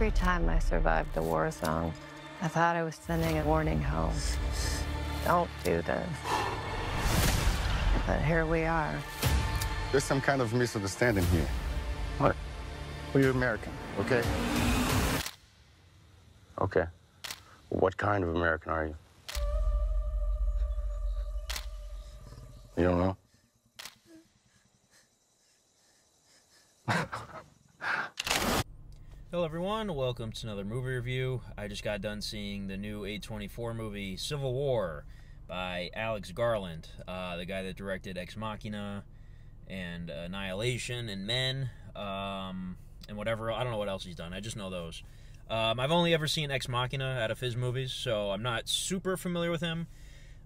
Every time I survived a war zone, I thought I was sending a warning home. Don't do this. But here we are. There's some kind of misunderstanding here. What? Well, you're American, okay? Okay. What kind of American are you? You don't know? Hello, everyone. Welcome to another movie review. I just got done seeing the new A24 movie Civil War by Alex Garland, uh, the guy that directed Ex Machina and Annihilation and Men um, and whatever. I don't know what else he's done. I just know those. Um, I've only ever seen Ex Machina out of his movies, so I'm not super familiar with him.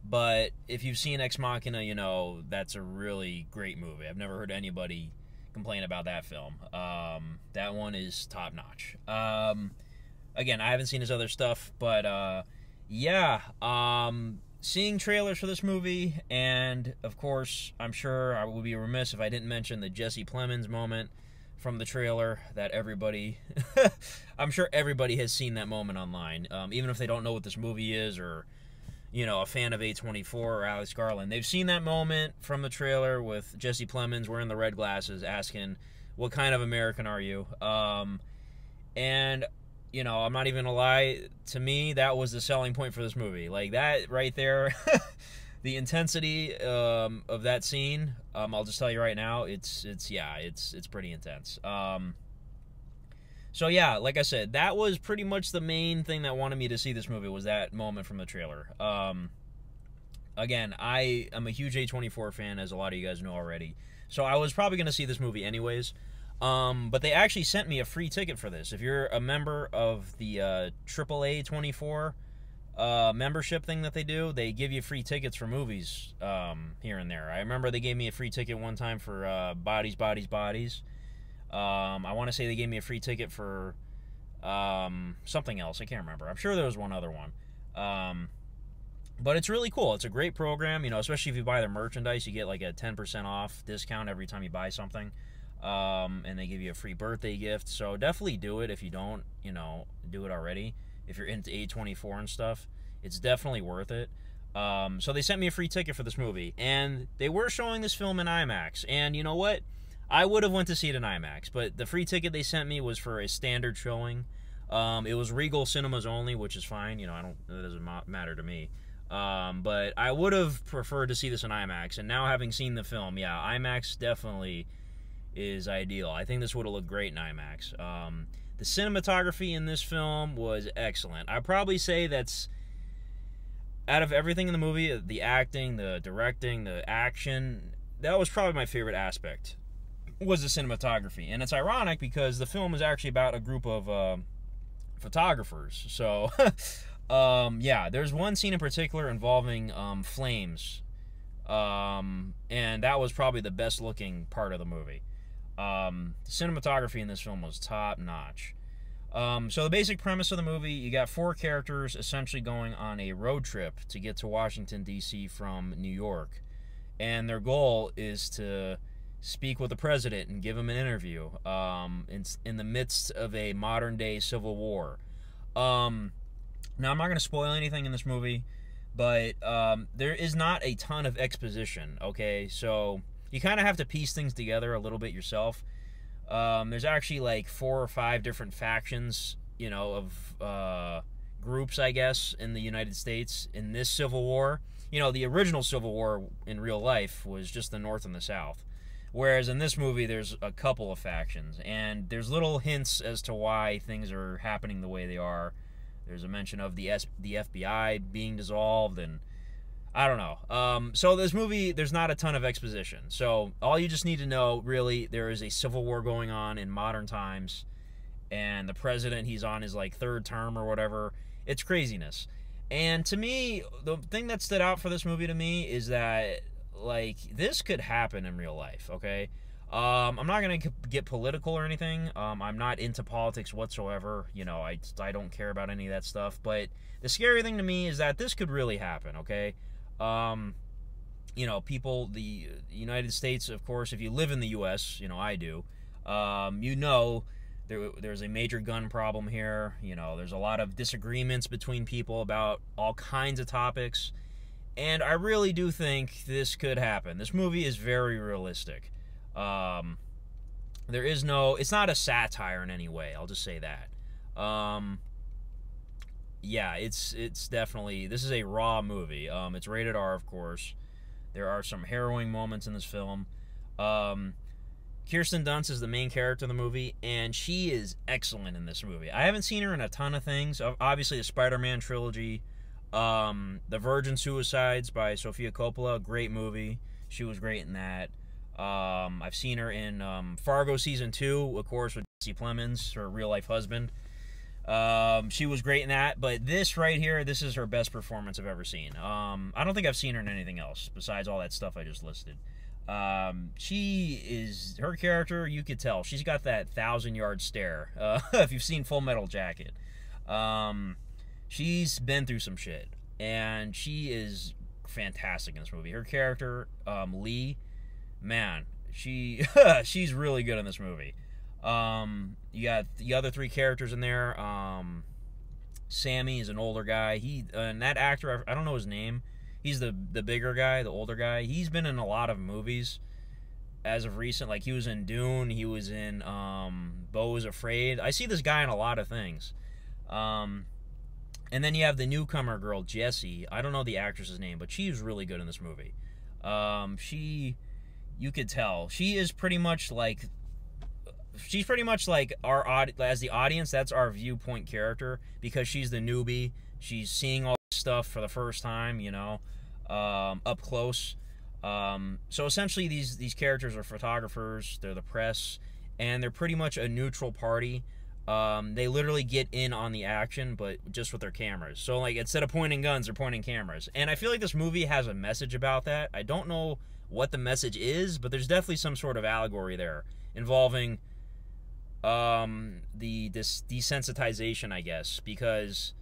But if you've seen Ex Machina, you know that's a really great movie. I've never heard anybody complain about that film. Um, that one is top notch. Um, again, I haven't seen his other stuff, but uh, yeah, um, seeing trailers for this movie, and of course, I'm sure I would be remiss if I didn't mention the Jesse Plemons moment from the trailer that everybody, I'm sure everybody has seen that moment online, um, even if they don't know what this movie is or you know, a fan of A24 or Alex Garland. They've seen that moment from the trailer with Jesse Plemons wearing the red glasses asking, What kind of American are you? Um, and, you know, I'm not even gonna lie, to me, that was the selling point for this movie. Like, that right there, the intensity um, of that scene, um, I'll just tell you right now, it's, it's, yeah, it's, it's pretty intense. Um, so yeah, like I said, that was pretty much the main thing that wanted me to see this movie was that moment from the trailer. Um, again, I am a huge A24 fan, as a lot of you guys know already. So I was probably going to see this movie anyways. Um, but they actually sent me a free ticket for this. If you're a member of the uh, AAA 24 uh, membership thing that they do, they give you free tickets for movies um, here and there. I remember they gave me a free ticket one time for uh, Bodies, Bodies, Bodies. Um, I want to say they gave me a free ticket for um, something else. I can't remember. I'm sure there was one other one. Um, but it's really cool. It's a great program, you know, especially if you buy their merchandise, you get like a 10% off discount every time you buy something. Um, and they give you a free birthday gift. So definitely do it if you don't, you know, do it already. If you're into A24 and stuff, it's definitely worth it. Um, so they sent me a free ticket for this movie, and they were showing this film in IMAX. And you know what? I would have went to see it in IMAX, but the free ticket they sent me was for a standard showing. Um, it was Regal Cinemas only, which is fine. You know, I don't. It doesn't matter to me. Um, but I would have preferred to see this in IMAX. And now having seen the film, yeah, IMAX definitely is ideal. I think this would have looked great in IMAX. Um, the cinematography in this film was excellent. I'd probably say that's out of everything in the movie, the acting, the directing, the action, that was probably my favorite aspect was the cinematography. And it's ironic because the film is actually about a group of uh, photographers. So, um, yeah, there's one scene in particular involving um, flames. Um, and that was probably the best looking part of the movie. Um, the cinematography in this film was top notch. Um, so the basic premise of the movie, you got four characters essentially going on a road trip to get to Washington D.C. from New York, and their goal is to speak with the president and give him an interview um, in, in the midst of a modern day civil war. Um, now, I'm not going to spoil anything in this movie, but um, there is not a ton of exposition, okay? So you kind of have to piece things together a little bit yourself. Um, there's actually like four or five different factions, you know, of uh, groups, I guess, in the United States in this Civil War. You know, the original Civil War in real life was just the North and the South. Whereas in this movie, there's a couple of factions, and there's little hints as to why things are happening the way they are. There's a mention of the S- the FBI being dissolved, and I don't know. Um, so this movie, there's not a ton of exposition. So all you just need to know, really, there is a civil war going on in modern times, and the president, he's on his like third term or whatever. It's craziness. And to me, the thing that stood out for this movie to me is that like this could happen in real life okay um, i'm not to get political or anything um, i'm not into politics whatsoever you know I, I don't care about any of that stuff but the scary thing to me is that this could really happen okay um, you know people the united states of course if you live in the us you know i do um, you know there, there's a major gun problem here. You know, there's a lot of disagreements between people about all kinds of topics. And I really do think this could happen. This movie is very realistic. Um, there is no, it's not a satire in any way. I'll just say that. Um, yeah, it's it's definitely this is a raw movie. Um, it's rated R, of course. There are some harrowing moments in this film. Um, Kirsten Dunst is the main character in the movie, and she is excellent in this movie. I haven't seen her in a ton of things. Obviously, the Spider-Man trilogy, um, The Virgin Suicides by Sofia Coppola, great movie. She was great in that. Um, I've seen her in um, Fargo season two, of course, with Jesse Plemons, her real life husband. Um, she was great in that, but this right here, this is her best performance I've ever seen. Um, I don't think I've seen her in anything else besides all that stuff I just listed. Um, she is her character. You could tell she's got that thousand yard stare. Uh, if you've seen Full Metal Jacket, um, she's been through some shit, and she is fantastic in this movie. Her character, um, Lee, man, she she's really good in this movie. Um, you got the other three characters in there. Um, Sammy is an older guy. He uh, and that actor, I don't know his name he's the the bigger guy, the older guy. He's been in a lot of movies as of recent. Like he was in Dune, he was in um, Beau is Afraid. I see this guy in a lot of things. Um, and then you have the newcomer girl Jessie. I don't know the actress's name, but she's really good in this movie. Um, she, you could tell, she is pretty much like. She's pretty much like our as the audience. That's our viewpoint character because she's the newbie. She's seeing all this stuff for the first time, you know um, up close. Um, so essentially, these these characters are photographers. They're the press, and they're pretty much a neutral party. Um, they literally get in on the action, but just with their cameras. So like instead of pointing guns, they're pointing cameras. And I feel like this movie has a message about that. I don't know what the message is, but there's definitely some sort of allegory there involving um, the this desensitization, I guess, because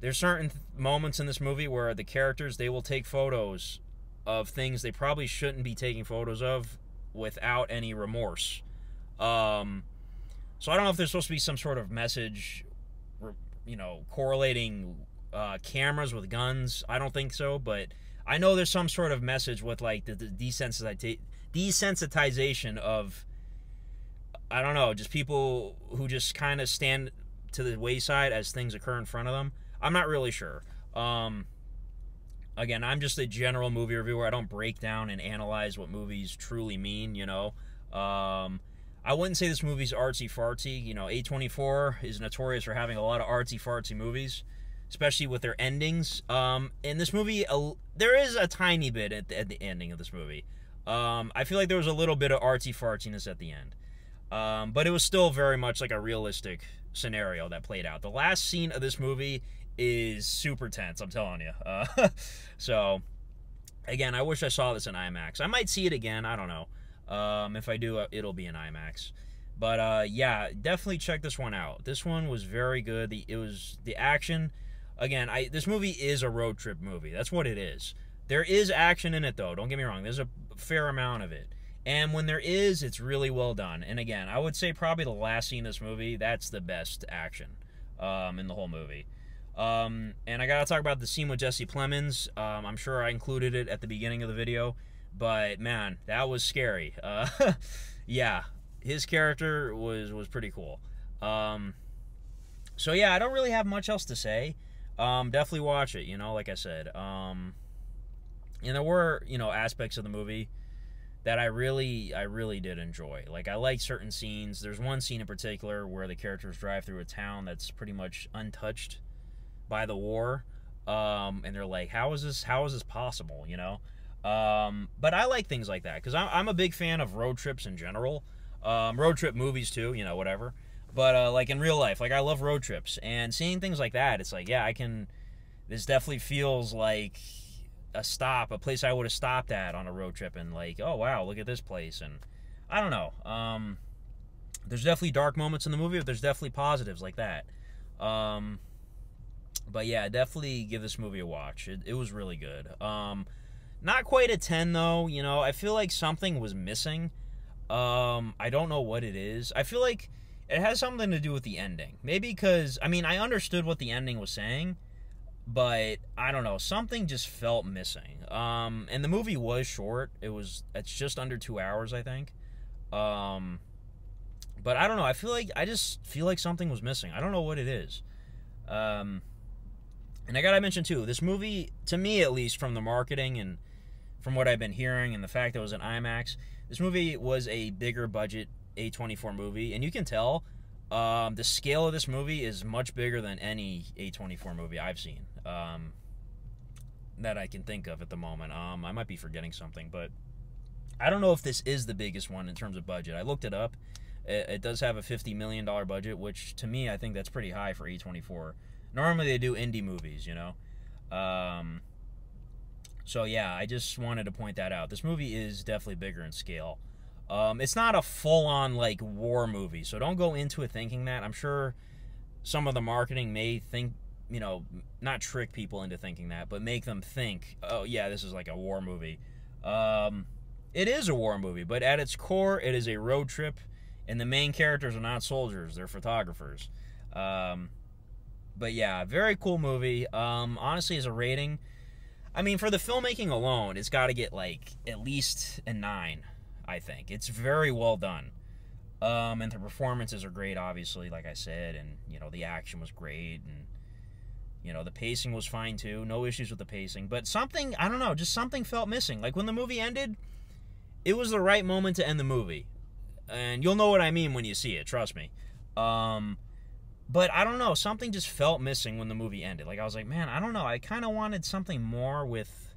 there's certain th- moments in this movie where the characters they will take photos of things they probably shouldn't be taking photos of without any remorse. Um, so I don't know if there's supposed to be some sort of message, you know, correlating uh, cameras with guns. I don't think so, but I know there's some sort of message with like the, the desensitization of I don't know, just people who just kind of stand to the wayside as things occur in front of them. I'm not really sure. Um, again, I'm just a general movie reviewer. I don't break down and analyze what movies truly mean, you know. Um, I wouldn't say this movie's artsy fartsy. You know, A24 is notorious for having a lot of artsy fartsy movies, especially with their endings. Um, in this movie, a, there is a tiny bit at the, at the ending of this movie. Um, I feel like there was a little bit of artsy fartsiness at the end. Um, but it was still very much like a realistic scenario that played out. The last scene of this movie is super tense. I'm telling you. Uh, so again, I wish I saw this in IMAX. I might see it again. I don't know. Um, if I do, uh, it'll be an IMAX. But uh, yeah, definitely check this one out. This one was very good. The it was the action. Again, I this movie is a road trip movie. That's what it is. There is action in it though. Don't get me wrong. There's a fair amount of it. And when there is, it's really well done. And again, I would say probably the last scene in this movie, that's the best action um, in the whole movie. Um, and I gotta talk about the scene with Jesse Plemons. Um, I'm sure I included it at the beginning of the video, but man, that was scary. Uh, yeah, his character was was pretty cool. Um, so yeah, I don't really have much else to say. Um, definitely watch it. You know, like I said. Um, and there were you know aspects of the movie that I really I really did enjoy. Like I like certain scenes. There's one scene in particular where the characters drive through a town that's pretty much untouched by the war, um, and they're like, "How is this? How is this possible?" You know. Um, but I like things like that because I'm, I'm a big fan of road trips in general, um, road trip movies too. You know, whatever. But uh, like in real life, like I love road trips and seeing things like that. It's like, yeah, I can. This definitely feels like a stop, a place I would have stopped at on a road trip, and like, oh wow, look at this place, and I don't know. Um, there's definitely dark moments in the movie, but there's definitely positives like that. Um, but yeah, definitely give this movie a watch. It, it was really good. Um, not quite a 10 though, you know. I feel like something was missing. Um, I don't know what it is. I feel like it has something to do with the ending. Maybe because I mean I understood what the ending was saying, but I don't know something just felt missing. Um, and the movie was short. It was it's just under two hours I think. Um, but I don't know. I feel like I just feel like something was missing. I don't know what it is. Um, and I gotta mention too, this movie to me at least from the marketing and from what I've been hearing and the fact that it was an IMAX, this movie was a bigger budget A24 movie, and you can tell um, the scale of this movie is much bigger than any A24 movie I've seen um, that I can think of at the moment. Um, I might be forgetting something, but I don't know if this is the biggest one in terms of budget. I looked it up. It, it does have a $50 million budget, which to me, I think that's pretty high for A24. Normally, they do indie movies, you know? So yeah, I just wanted to point that out. This movie is definitely bigger in scale. Um, it's not a full-on like war movie, so don't go into it thinking that. I'm sure some of the marketing may think, you know, not trick people into thinking that, but make them think, oh yeah, this is like a war movie. Um, it is a war movie, but at its core, it is a road trip, and the main characters are not soldiers; they're photographers. Um, but yeah, very cool movie. Um, honestly, as a rating, I mean, for the filmmaking alone, it's got to get like at least a nine. I think it's very well done. Um, and the performances are great, obviously, like I said, and you know the action was great, and you know the pacing was fine too. No issues with the pacing, but something I don't know, just something felt missing. Like when the movie ended, it was the right moment to end the movie, and you'll know what I mean when you see it. Trust me. Um, but I don't know, something just felt missing when the movie ended. Like I was like, man, I don't know. I kind of wanted something more with.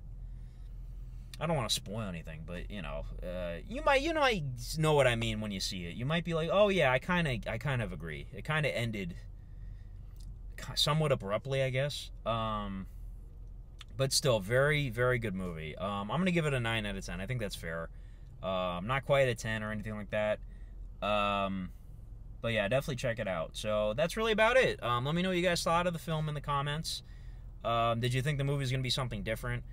I don't want to spoil anything, but you know, uh, you might you might know what I mean when you see it. You might be like, oh yeah, I kind of I kind of agree. It kind of ended somewhat abruptly, I guess. Um, but still, very very good movie. Um, I'm gonna give it a nine out of ten. I think that's fair. Um, not quite a ten or anything like that. Um, but yeah, definitely check it out. So that's really about it. Um, let me know what you guys thought of the film in the comments. Um, did you think the movie was going to be something different?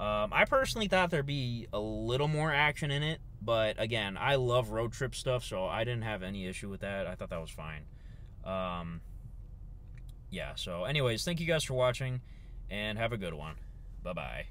Um, I personally thought there'd be a little more action in it, but again, I love road trip stuff, so I didn't have any issue with that. I thought that was fine. Um, yeah, so, anyways, thank you guys for watching, and have a good one. Bye bye.